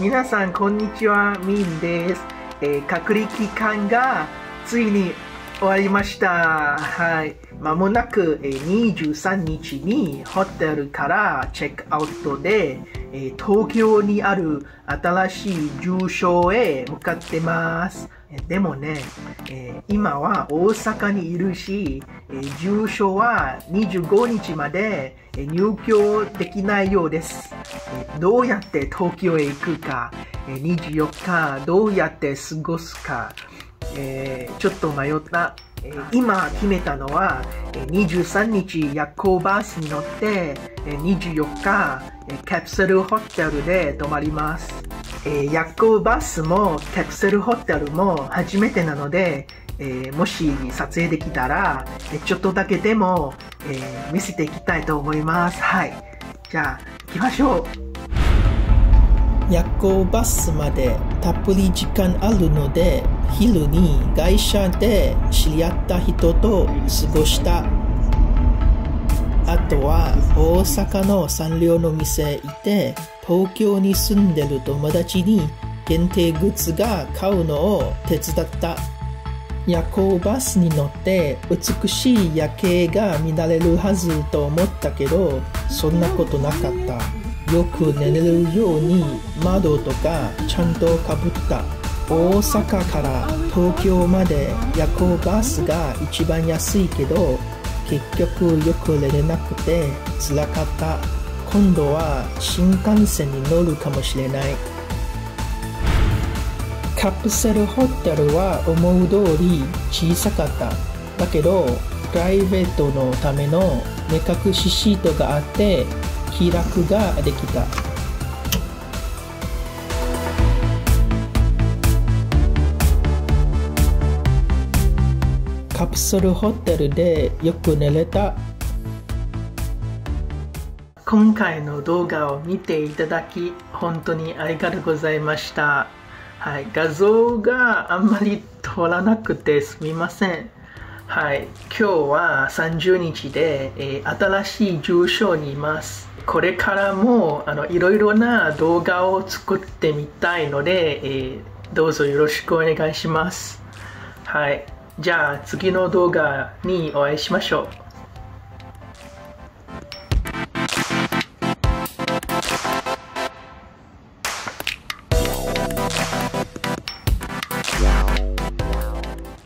皆さん、こんにちは。ミンです。えー、隔離期間がついに終わりました。はい。まもなく、えー、23日にホテルからチェックアウトで、え、東京にある新しい住所へ向かってます。でもね、え、今は大阪にいるし、え、住所は25日まで入居できないようです。どうやって東京へ行くか、えー、24日どうやって過ごすか、え、ちょっと迷った。今決めたのは、えー、23日夜行バスに乗って、24日、えー、カプセルホテルで泊まります。夜行バスもカプセルホテルも初めてなので、もし撮影できたら、ちょっとだけでも、見せていきたいと思います。はい。じゃあ、行きましょう。夜行バスまでたっぷり時間あるので昼に会社で知り合った人と過ごしたあとは大阪のサンリオの店行って東京に住んでる友達に限定グッズが買うのを手伝った夜行バスに乗って美しい夜景が見られるはずと思ったけどそんなことなかった。よく寝れるように窓とかちゃんとかぶった。大阪から東京まで夜行バスが一番安いけど結局よく寝れなくて辛かった。今度は新幹線に乗るかもしれない。カプセルホテルは思う通り小さかった。だけどプライベートのための目隠しシートがあって気楽ができた。カプセルホテルでよく寝れた。今回の動画を見ていただき本当にありがとうございました、はい、画像があんまり通らなくてすみません。はい、今日は30日で、えー、新しい住所にいます。これからもあのいろいろな動画を作ってみたいので、えー、どうぞよろしくお願いします。はい。じゃあ次の動画にお会いしましょう。